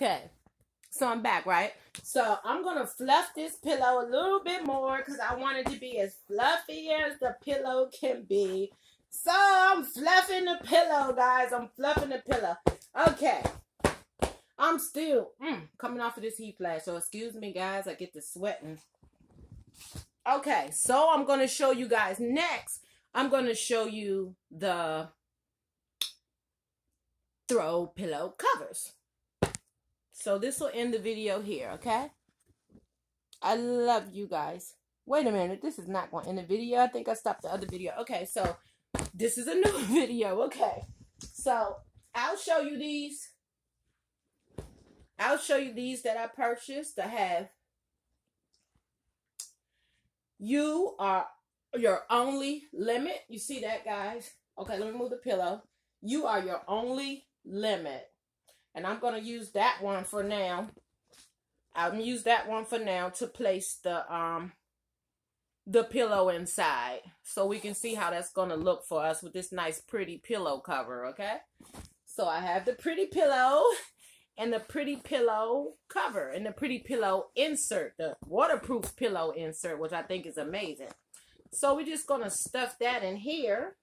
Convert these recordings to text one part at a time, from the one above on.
Okay. So I'm back, right? So I'm going to fluff this pillow a little bit more because I want it to be as fluffy as the pillow can be. So I'm fluffing the pillow, guys. I'm fluffing the pillow. Okay. I'm still mm, coming off of this heat flash. So excuse me, guys. I get to sweating. Okay. So I'm going to show you guys next. I'm going to show you the throw pillow covers. So this will end the video here, okay? I love you guys. Wait a minute. This is not going to end the video. I think I stopped the other video. Okay, so this is a new video. Okay. So I'll show you these. I'll show you these that I purchased. I have you are your only limit. You see that, guys? Okay, let me move the pillow. You are your only limit. And I'm going to use that one for now. I'll use that one for now to place the um the pillow inside. So we can see how that's going to look for us with this nice pretty pillow cover, okay? So I have the pretty pillow and the pretty pillow cover and the pretty pillow insert, the waterproof pillow insert, which I think is amazing. So we're just going to stuff that in here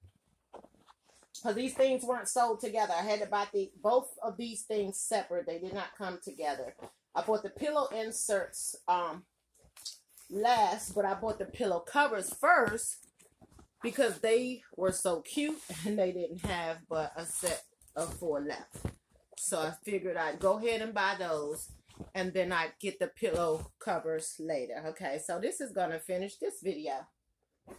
because these things weren't sold together. I had to buy the both of these things separate. They did not come together. I bought the pillow inserts um last, but I bought the pillow covers first because they were so cute and they didn't have but a set of four left. So I figured I'd go ahead and buy those and then I'd get the pillow covers later. Okay, so this is going to finish this video.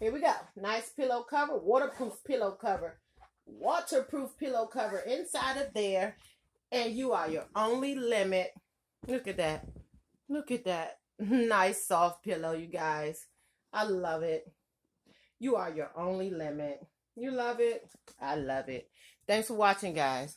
Here we go. Nice pillow cover, waterproof pillow cover waterproof pillow cover inside of there. And you are your only limit. Look at that. Look at that. Nice soft pillow, you guys. I love it. You are your only limit. You love it? I love it. Thanks for watching, guys.